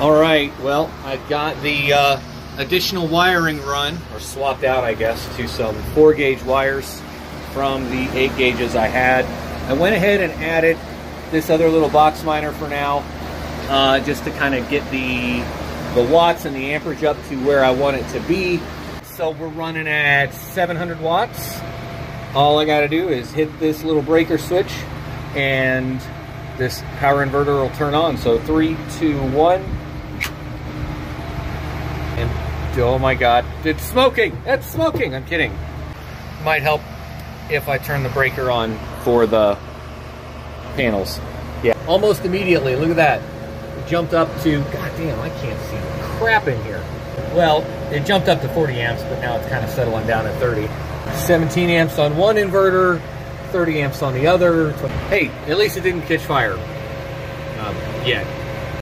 All right, well, I've got the uh, additional wiring run, or swapped out, I guess, to some four gauge wires from the eight gauges I had. I went ahead and added this other little box miner for now, uh, just to kind of get the, the watts and the amperage up to where I want it to be. So we're running at 700 watts. All I gotta do is hit this little breaker switch and this power inverter will turn on. So three, two, one. And oh my God, it's smoking. it's smoking. I'm kidding. Might help if I turn the breaker on for the panels. Yeah, almost immediately. Look at that. It jumped up to, God damn, I can't see crap in here. Well, it jumped up to 40 amps, but now it's kind of settling down at 30. 17 amps on one inverter, 30 amps on the other. Hey, at least it didn't catch fire. Um, yet.